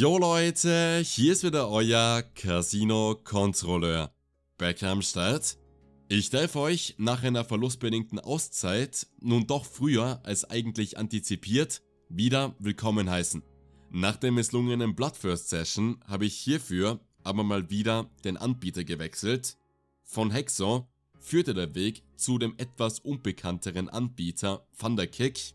Jo Leute, hier ist wieder euer Casino-Kontrolleur. Back am Start. Ich darf euch nach einer verlustbedingten Auszeit, nun doch früher als eigentlich antizipiert, wieder willkommen heißen. Nach der misslungenen Bloodfirst Session habe ich hierfür aber mal wieder den Anbieter gewechselt. Von Hexo führte der Weg zu dem etwas unbekannteren Anbieter Thunderkick.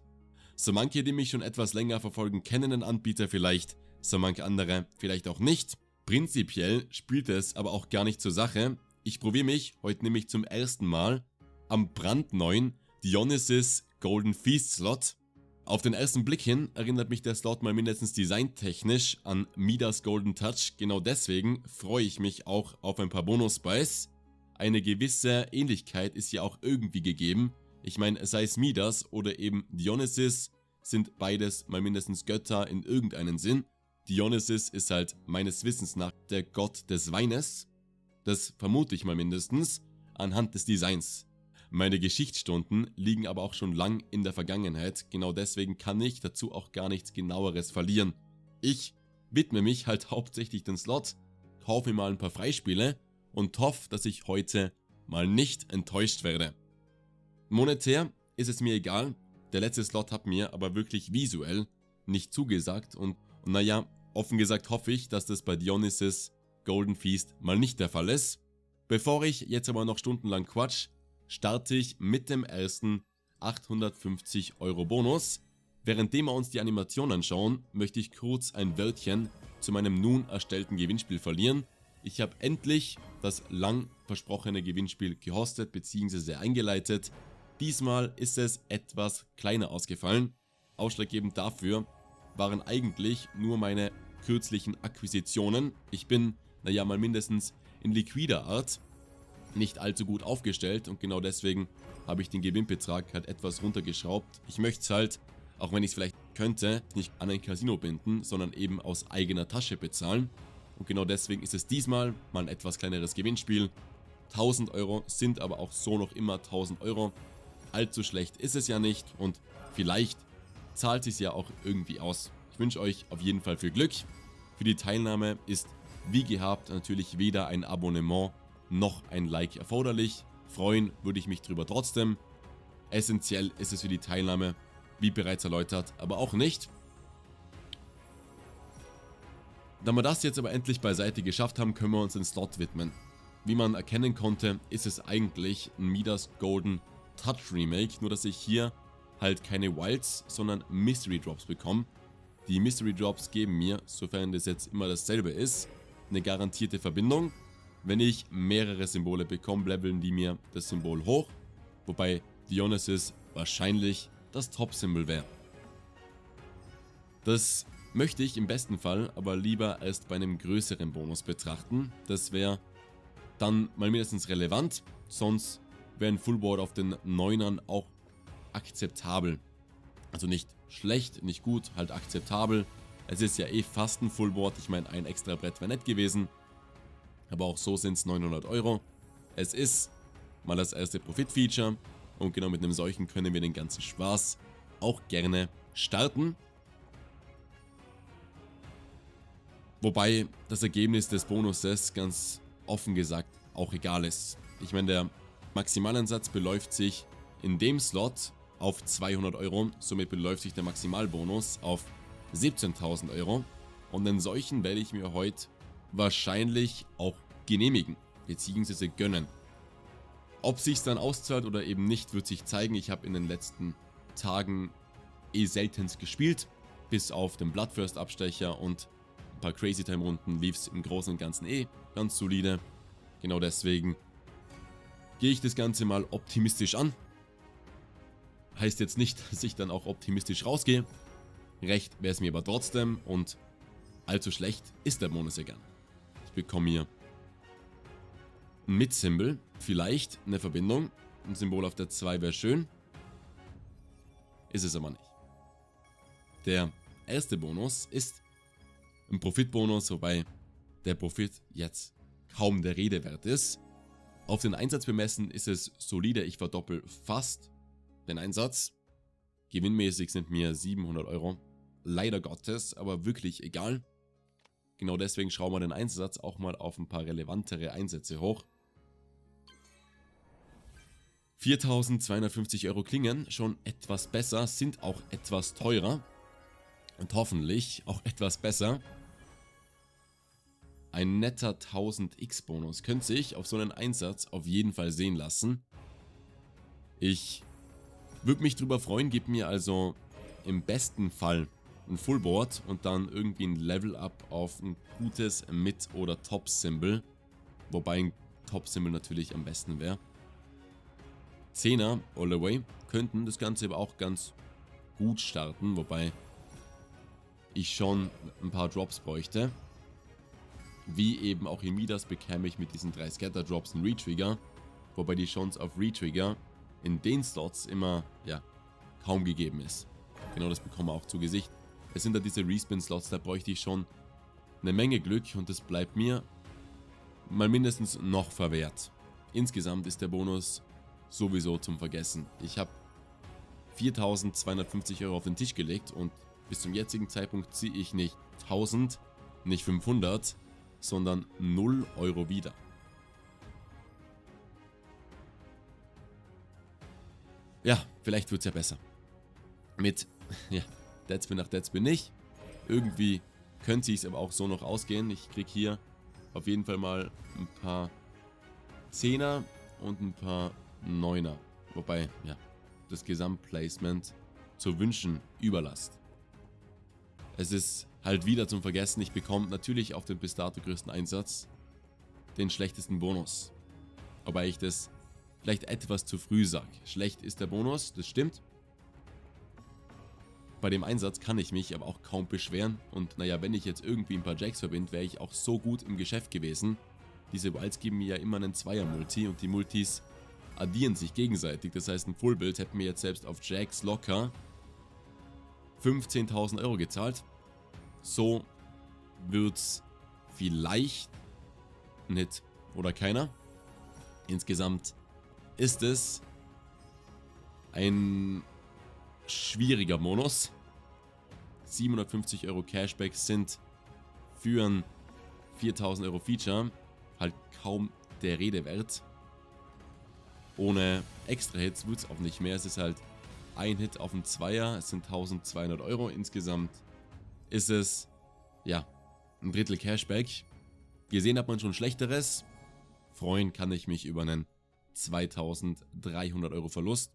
So manche, die mich schon etwas länger verfolgen, kennen den Anbieter vielleicht so manche andere vielleicht auch nicht. Prinzipiell spielt es aber auch gar nicht zur Sache. Ich probiere mich heute nämlich zum ersten Mal am brandneuen Dionysus Golden Feast Slot. Auf den ersten Blick hin erinnert mich der Slot mal mindestens designtechnisch an Midas Golden Touch. Genau deswegen freue ich mich auch auf ein paar Bonus-Buys. Eine gewisse Ähnlichkeit ist ja auch irgendwie gegeben. Ich meine, sei es Midas oder eben Dionysus, sind beides mal mindestens Götter in irgendeinen Sinn. Dionysus ist halt meines Wissens nach der Gott des Weines. Das vermute ich mal mindestens anhand des Designs. Meine Geschichtsstunden liegen aber auch schon lang in der Vergangenheit, genau deswegen kann ich dazu auch gar nichts genaueres verlieren. Ich widme mich halt hauptsächlich den Slot, kaufe mir mal ein paar Freispiele und hoffe, dass ich heute mal nicht enttäuscht werde. Monetär ist es mir egal, der letzte Slot hat mir aber wirklich visuell nicht zugesagt und und naja, offen gesagt hoffe ich, dass das bei Dionysus Golden Feast mal nicht der Fall ist. Bevor ich jetzt aber noch stundenlang quatsch, starte ich mit dem ersten 850 Euro Bonus. Währenddem wir uns die Animation anschauen, möchte ich kurz ein Wörtchen zu meinem nun erstellten Gewinnspiel verlieren. Ich habe endlich das lang versprochene Gewinnspiel gehostet bzw. eingeleitet. Diesmal ist es etwas kleiner ausgefallen. Ausschlaggebend dafür waren eigentlich nur meine kürzlichen Akquisitionen. Ich bin, naja, mal mindestens in liquider Art nicht allzu gut aufgestellt und genau deswegen habe ich den Gewinnbetrag halt etwas runtergeschraubt. Ich möchte es halt, auch wenn ich es vielleicht könnte, nicht an ein Casino binden, sondern eben aus eigener Tasche bezahlen. Und genau deswegen ist es diesmal mal ein etwas kleineres Gewinnspiel. 1000 Euro sind aber auch so noch immer 1000 Euro. Allzu schlecht ist es ja nicht und vielleicht zahlt sich ja auch irgendwie aus. Ich wünsche euch auf jeden Fall viel Glück. Für die Teilnahme ist wie gehabt natürlich weder ein Abonnement noch ein Like erforderlich. Freuen würde ich mich drüber trotzdem. Essentiell ist es für die Teilnahme, wie bereits erläutert, aber auch nicht. Da wir das jetzt aber endlich beiseite geschafft haben, können wir uns den Slot widmen. Wie man erkennen konnte, ist es eigentlich ein Midas Golden Touch Remake, nur dass ich hier halt keine Wilds, sondern Mystery Drops bekomme. Die Mystery Drops geben mir, sofern das jetzt immer dasselbe ist, eine garantierte Verbindung. Wenn ich mehrere Symbole bekomme, leveln die mir das Symbol hoch, wobei Dionysus wahrscheinlich das Top-Symbol wäre. Das möchte ich im besten Fall aber lieber erst bei einem größeren Bonus betrachten. Das wäre dann mal mindestens relevant, sonst wäre ein Fullboard auf den 9ern auch akzeptabel. Also nicht schlecht, nicht gut, halt akzeptabel. Es ist ja eh fast ein Fullboard, ich meine ein extra Brett wäre nett gewesen. Aber auch so sind es 900 Euro. Es ist mal das erste Profit-Feature und genau mit einem solchen können wir den ganzen Spaß auch gerne starten. Wobei das Ergebnis des Bonuses ganz offen gesagt auch egal ist. Ich meine, der Maximalansatz beläuft sich in dem Slot auf 200 Euro. Somit beläuft sich der Maximalbonus auf 17.000 Euro. Und einen solchen werde ich mir heute wahrscheinlich auch genehmigen bzw. gönnen. Ob sich dann auszahlt oder eben nicht, wird sich zeigen. Ich habe in den letzten Tagen eh seltenst gespielt, bis auf den Bloodfirst Abstecher und ein paar Crazy Time Runden lief es im Großen und Ganzen eh ganz solide. Genau deswegen gehe ich das Ganze mal optimistisch an Heißt jetzt nicht, dass ich dann auch optimistisch rausgehe. Recht wäre es mir aber trotzdem und allzu schlecht ist der Bonus ja gern. Ich bekomme hier ein Mit-Symbol, vielleicht eine Verbindung. Ein Symbol auf der 2 wäre schön. Ist es aber nicht. Der erste Bonus ist ein Profitbonus, wobei der Profit jetzt kaum der Rede wert ist. Auf den Einsatz bemessen ist es solide, ich verdoppel fast den Einsatz. Gewinnmäßig sind mir 700 Euro. Leider Gottes, aber wirklich egal. Genau deswegen schrauben wir den Einsatz auch mal auf ein paar relevantere Einsätze hoch. 4250 Euro klingen schon etwas besser, sind auch etwas teurer und hoffentlich auch etwas besser. Ein netter 1000x Bonus könnte sich auf so einen Einsatz auf jeden Fall sehen lassen. Ich würde mich drüber freuen, gib mir also im besten Fall ein Fullboard und dann irgendwie ein Level Up auf ein gutes Mid- oder Top-Symbol. Wobei ein Top-Symbol natürlich am besten wäre. 10er all the way könnten das Ganze aber auch ganz gut starten, wobei ich schon ein paar Drops bräuchte. Wie eben auch in Midas bekäme ich mit diesen drei Scatter Drops einen Retrigger, wobei die Chance auf Retrigger in den Slots immer, ja, kaum gegeben ist. Genau das bekommen wir auch zu Gesicht. Es sind da diese Respin-Slots, da bräuchte ich schon eine Menge Glück und das bleibt mir mal mindestens noch verwehrt. Insgesamt ist der Bonus sowieso zum Vergessen. Ich habe 4250 Euro auf den Tisch gelegt und bis zum jetzigen Zeitpunkt ziehe ich nicht 1000, nicht 500, sondern 0 Euro wieder. Ja, vielleicht wird es ja besser. Mit, ja, Deadspin nach Deadspin nicht. Irgendwie könnte es aber auch so noch ausgehen. Ich kriege hier auf jeden Fall mal ein paar Zehner und ein paar Neuner. Wobei, ja, das Gesamtplacement zu wünschen überlasst. Es ist halt wieder zum Vergessen, ich bekomme natürlich auf den bis dato größten Einsatz den schlechtesten Bonus. Wobei ich das vielleicht etwas zu früh sage. Schlecht ist der Bonus, das stimmt. Bei dem Einsatz kann ich mich aber auch kaum beschweren und naja, wenn ich jetzt irgendwie ein paar Jacks verbinde, wäre ich auch so gut im Geschäft gewesen. Diese Wilds geben mir ja immer einen Zweier-Multi und die Multis addieren sich gegenseitig. Das heißt, ein Fullbild hätte mir jetzt selbst auf Jacks locker 15.000 Euro gezahlt. So wird's vielleicht ein Hit oder keiner. Insgesamt ist es ein schwieriger Bonus. 750 Euro Cashback sind für ein 4000 Euro Feature halt kaum der Rede wert. Ohne extra Hits wird es auch nicht mehr. Es ist halt ein Hit auf dem Zweier. Es sind 1200 Euro. Insgesamt ist es, ja, ein Drittel Cashback. Gesehen hat man schon Schlechteres. Freuen kann ich mich über einen 2300 Euro Verlust.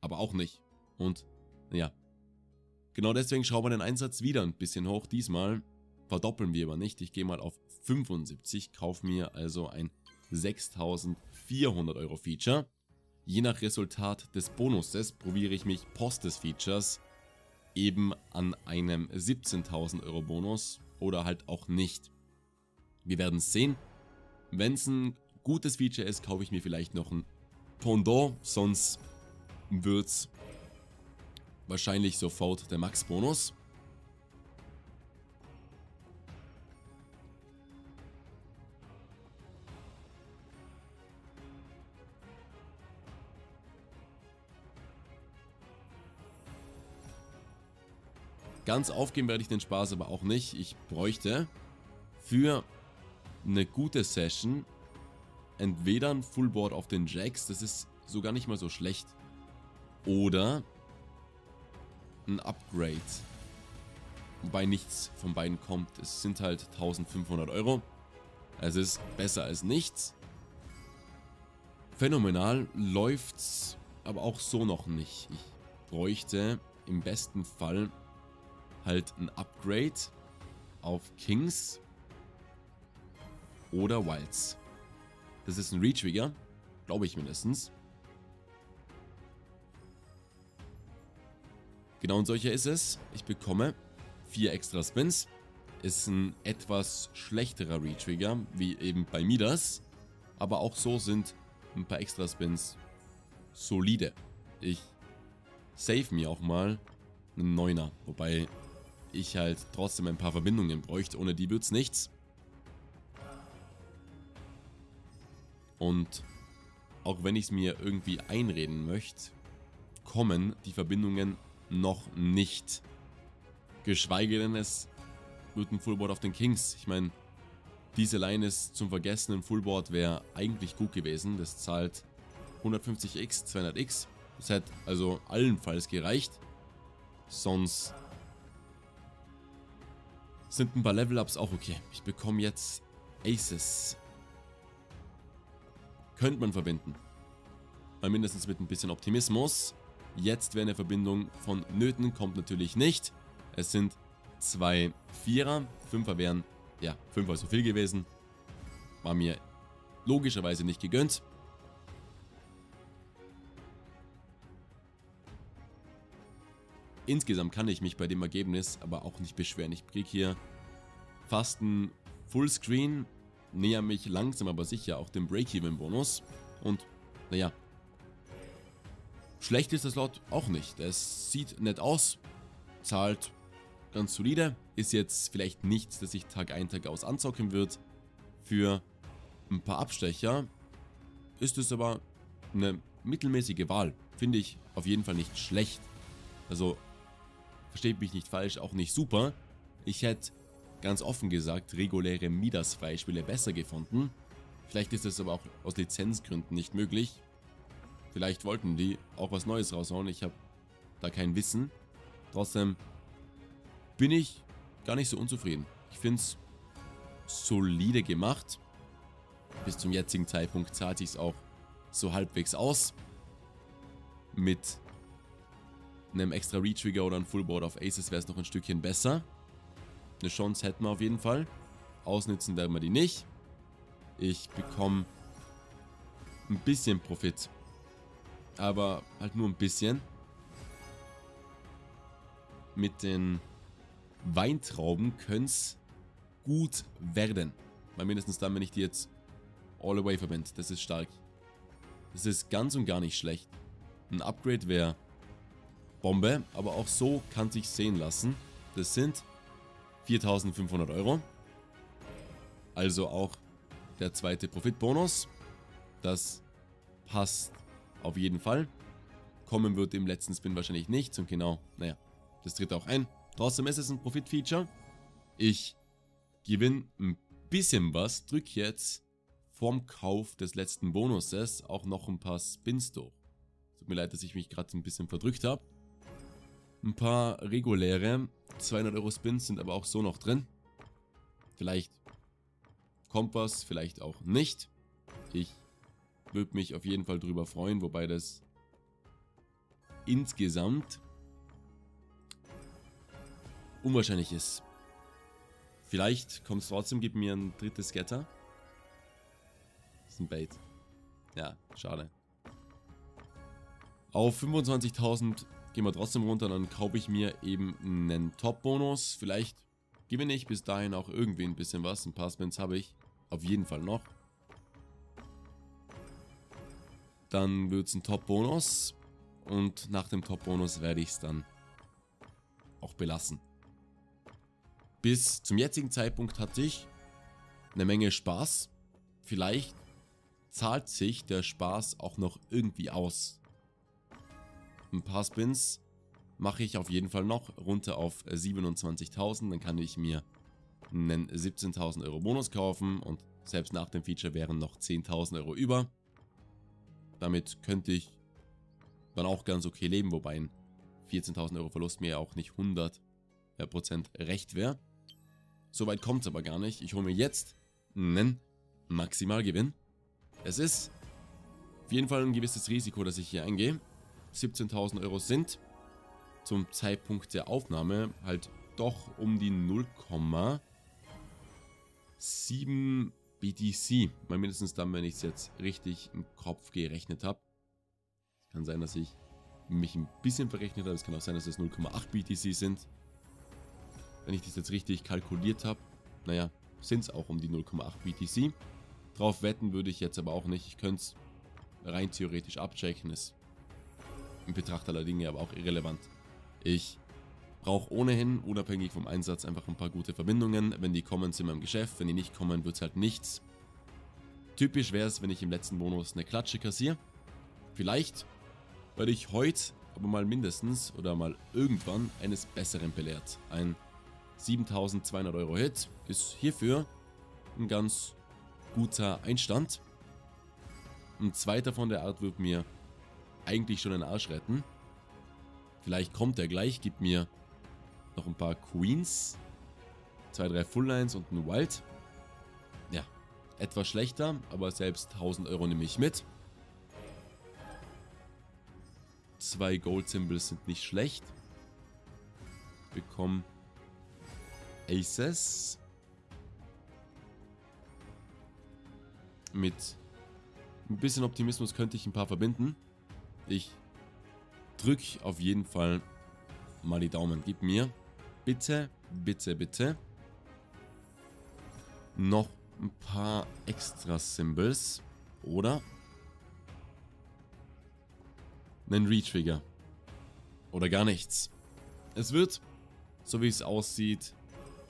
Aber auch nicht. Und, ja. Genau deswegen schrauben wir den Einsatz wieder ein bisschen hoch. Diesmal verdoppeln wir aber nicht. Ich gehe mal auf 75, kaufe mir also ein 6400 Euro Feature. Je nach Resultat des Bonuses probiere ich mich post des Features eben an einem 17.000 Euro Bonus oder halt auch nicht. Wir werden sehen. Wenn es ein gutes Feature ist, kaufe ich mir vielleicht noch ein Pendant, sonst wird es wahrscheinlich sofort der Max-Bonus. Ganz aufgeben werde ich den Spaß aber auch nicht. Ich bräuchte für eine gute Session entweder ein Fullboard auf den Jacks, das ist sogar nicht mal so schlecht, oder ein Upgrade. Wobei nichts von beiden kommt. Es sind halt 1500 Euro. Es ist besser als nichts. Phänomenal läuft's aber auch so noch nicht. Ich bräuchte im besten Fall halt ein Upgrade auf Kings oder Wilds. Das ist ein Retrigger, glaube ich mindestens. Genau und solcher ist es. Ich bekomme vier extra Spins. Ist ein etwas schlechterer Retrigger, wie eben bei Midas. Aber auch so sind ein paar extra Spins solide. Ich save mir auch mal einen Neuner. Wobei ich halt trotzdem ein paar Verbindungen bräuchte. Ohne die wird's nichts. Und auch wenn ich es mir irgendwie einreden möchte, kommen die Verbindungen noch nicht. Geschweige denn es wird ein Fullboard auf den Kings. Ich meine, diese Line ist zum vergessenen Fullboard wäre eigentlich gut gewesen. Das zahlt 150x, 200x. Das hätte also allenfalls gereicht. Sonst sind ein paar Level-Ups auch okay. Ich bekomme jetzt Aces. Könnte man verbinden. Mal mindestens mit ein bisschen Optimismus. Jetzt wäre eine Verbindung von Nöten, kommt natürlich nicht. Es sind zwei Vierer. Fünfer wären, ja, Fünfer so viel gewesen. War mir logischerweise nicht gegönnt. Insgesamt kann ich mich bei dem Ergebnis aber auch nicht beschweren. Ich kriege hier fast ein Fullscreen, näher mich langsam aber sicher auch dem Break-Even-Bonus. Und naja, schlecht ist das Lot auch nicht. Es sieht nett aus, zahlt ganz solide, ist jetzt vielleicht nichts, das ich Tag ein, Tag aus anzocken wird. Für ein paar Abstecher ist es aber eine mittelmäßige Wahl. Finde ich auf jeden Fall nicht schlecht. Also versteht mich nicht falsch, auch nicht super. Ich hätte ganz offen gesagt reguläre Midas-Freispiele besser gefunden. Vielleicht ist es aber auch aus Lizenzgründen nicht möglich. Vielleicht wollten die auch was Neues raushauen, ich habe da kein Wissen. Trotzdem bin ich gar nicht so unzufrieden. Ich finde es solide gemacht. Bis zum jetzigen Zeitpunkt zahlt sich auch so halbwegs aus. Mit einem extra Retrigger oder ein Fullboard auf Aces wäre es noch ein Stückchen besser. Eine Chance hätten wir auf jeden Fall. Ausnützen werden wir die nicht. Ich bekomme ein bisschen Profit. Aber halt nur ein bisschen. Mit den Weintrauben könnte es gut werden. Weil mindestens dann, wenn ich die jetzt all away verbinde. Das ist stark. Das ist ganz und gar nicht schlecht. Ein Upgrade wäre Bombe, aber auch so kann sich sehen lassen. Das sind 4500 Euro. Also auch der zweite Profitbonus. Das passt auf jeden Fall. Kommen wird im letzten Spin wahrscheinlich nichts und genau, naja, das tritt auch ein. Trotzdem ist es ein Profit-Feature. Ich gewinne ein bisschen was, drücke jetzt vorm Kauf des letzten Bonuses auch noch ein paar Spins durch. Tut mir leid, dass ich mich gerade ein bisschen verdrückt habe. Ein paar reguläre 200 Euro Spins sind aber auch so noch drin. Vielleicht kommt was, vielleicht auch nicht. Ich würde mich auf jeden Fall drüber freuen, wobei das insgesamt unwahrscheinlich ist. Vielleicht kommt es trotzdem, gib mir ein drittes Getter. Das ist ein Bait. Ja, schade. Auf 25.000 Gehen wir trotzdem runter, dann kaufe ich mir eben einen Top-Bonus. Vielleicht gewinne ich bis dahin auch irgendwie ein bisschen was. Ein paar Spins habe ich auf jeden Fall noch. Dann wird es ein Top-Bonus. Und nach dem Top-Bonus werde ich es dann auch belassen. Bis zum jetzigen Zeitpunkt hatte ich eine Menge Spaß. Vielleicht zahlt sich der Spaß auch noch irgendwie aus ein paar Spins mache ich auf jeden Fall noch runter auf 27.000. Dann kann ich mir einen 17.000 Euro Bonus kaufen und selbst nach dem Feature wären noch 10.000 Euro über. Damit könnte ich dann auch ganz okay leben, wobei ein 14.000 Euro Verlust mir ja auch nicht 100% recht wäre. Soweit kommt es aber gar nicht. Ich hole mir jetzt einen Maximalgewinn. Es ist auf jeden Fall ein gewisses Risiko, das ich hier eingehe. 17.000 Euro sind zum Zeitpunkt der Aufnahme halt doch um die 0,7 BTC. Mal mindestens dann, wenn ich es jetzt richtig im Kopf gerechnet habe. Kann sein, dass ich mich ein bisschen verrechnet habe. Es kann auch sein, dass es 0,8 BTC sind. Wenn ich das jetzt richtig kalkuliert habe, naja, sind es auch um die 0,8 BTC. Drauf wetten würde ich jetzt aber auch nicht. Ich könnte es rein theoretisch abchecken. Es in Betracht aller Dinge aber auch irrelevant. Ich brauche ohnehin, unabhängig vom Einsatz, einfach ein paar gute Verbindungen. Wenn die kommen, sind wir im Geschäft. Wenn die nicht kommen, wird es halt nichts. Typisch wäre es, wenn ich im letzten Bonus eine Klatsche kassiere. Vielleicht werde ich heute aber mal mindestens oder mal irgendwann eines Besseren belehrt. Ein 7200 Euro Hit ist hierfür ein ganz guter Einstand. Ein zweiter von der Art wird mir eigentlich schon den Arsch retten. Vielleicht kommt er gleich, gibt mir noch ein paar Queens, zwei, drei Fulllines und ein Wild. Ja, etwas schlechter, aber selbst 1000 Euro nehme ich mit. Zwei Gold Symbols sind nicht schlecht. Bekommen Aces. Mit ein bisschen Optimismus könnte ich ein paar verbinden. Ich drück auf jeden Fall mal die Daumen. Gib mir bitte, bitte, bitte noch ein paar extra Symbols. Oder einen Retrigger. Oder gar nichts. Es wird, so wie es aussieht,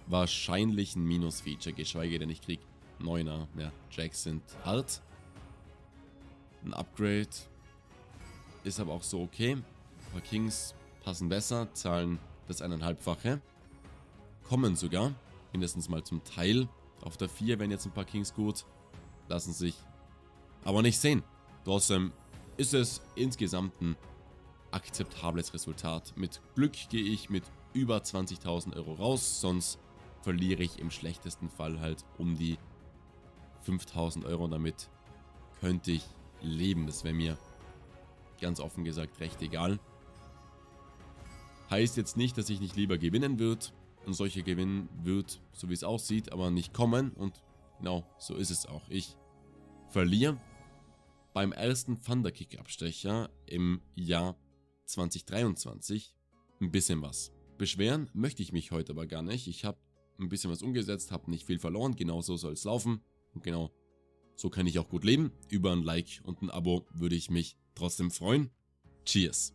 wahrscheinlich ein Minus-Feature, geschweige denn ich krieg 9er. Ja, Jacks sind hart. Ein Upgrade ist aber auch so okay. Ein paar Kings passen besser, zahlen das eineinhalbfache. Kommen sogar, mindestens mal zum Teil. Auf der 4 werden jetzt ein paar Kings gut, lassen sich aber nicht sehen. Trotzdem ist es insgesamt ein akzeptables Resultat. Mit Glück gehe ich mit über 20.000 Euro raus, sonst verliere ich im schlechtesten Fall halt um die 5.000 Euro und damit könnte ich leben. Das wäre mir ganz offen gesagt recht egal. Heißt jetzt nicht, dass ich nicht lieber gewinnen würde. Und solcher Gewinn wird, so wie es aussieht, aber nicht kommen. Und genau, so ist es auch. Ich verliere beim ersten Thunderkick-Abstecher im Jahr 2023 ein bisschen was. Beschweren möchte ich mich heute aber gar nicht. Ich habe ein bisschen was umgesetzt, habe nicht viel verloren. Genau so soll es laufen. Und genau so kann ich auch gut leben. Über ein Like und ein Abo würde ich mich trotzdem freuen. Cheers!